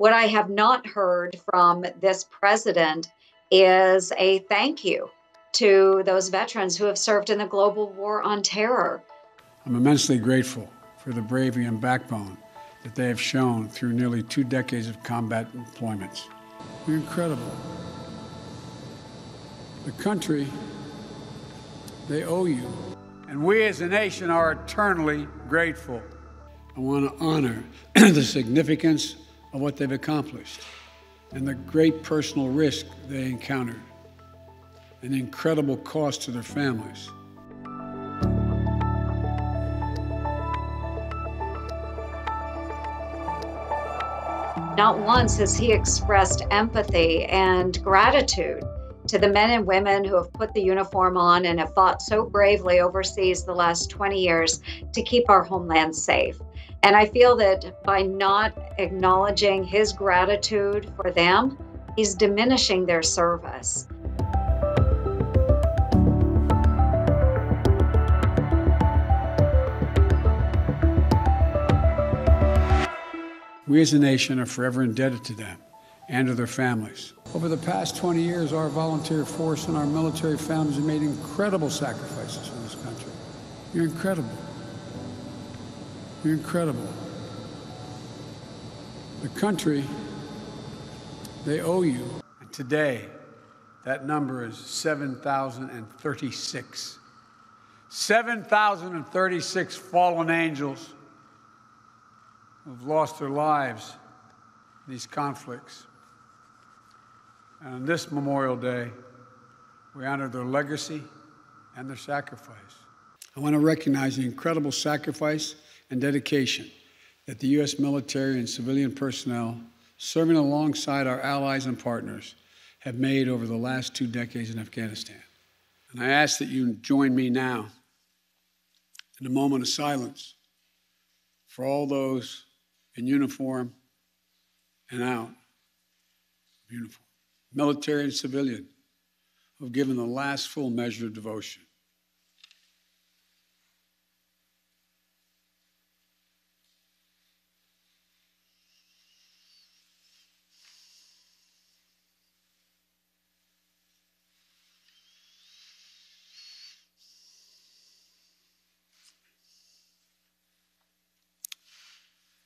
What I have not heard from this president is a thank you to those veterans who have served in the global war on terror. I'm immensely grateful for the bravery and backbone that they have shown through nearly two decades of combat deployments. You're incredible. The country, they owe you. And we as a nation are eternally grateful. I want to honor the significance of what they've accomplished and the great personal risk they encountered and the incredible cost to their families. Not once has he expressed empathy and gratitude to the men and women who have put the uniform on and have fought so bravely overseas the last 20 years to keep our homeland safe. And I feel that by not acknowledging his gratitude for them, he's diminishing their service. We as a nation are forever indebted to them and to their families. Over the past 20 years, our volunteer force and our military families have made incredible sacrifices for this country. You're incredible. You're incredible. The country, they owe you. And today, that number is 7,036. 7,036 fallen angels who've lost their lives in these conflicts. And on this Memorial Day, we honor their legacy and their sacrifice. I want to recognize the incredible sacrifice and dedication that the U.S. military and civilian personnel serving alongside our allies and partners have made over the last two decades in Afghanistan. And I ask that you join me now in a moment of silence for all those in uniform and out uniform, military and civilian, who have given the last full measure of devotion.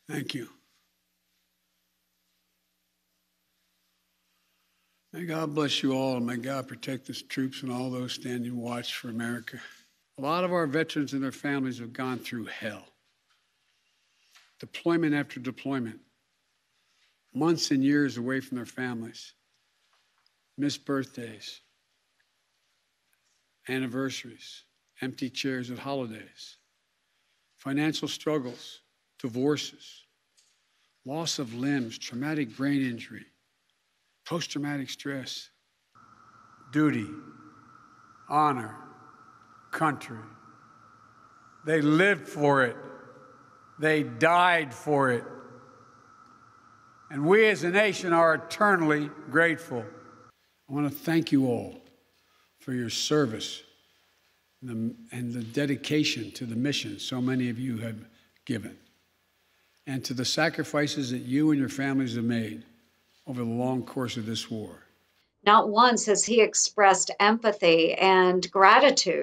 Thank you. May God bless you all, and may God protect the troops and all those standing watch for America. A lot of our veterans and their families have gone through hell. Deployment after deployment, months and years away from their families, missed birthdays, anniversaries, empty chairs at holidays, financial struggles divorces, loss of limbs, traumatic brain injury, post traumatic stress, duty, honor, country. They lived for it, they died for it. And we as a nation are eternally grateful. I want to thank you all for your service and the, and the dedication to the mission so many of you have given and to the sacrifices that you and your families have made over the long course of this war. Not once has he expressed empathy and gratitude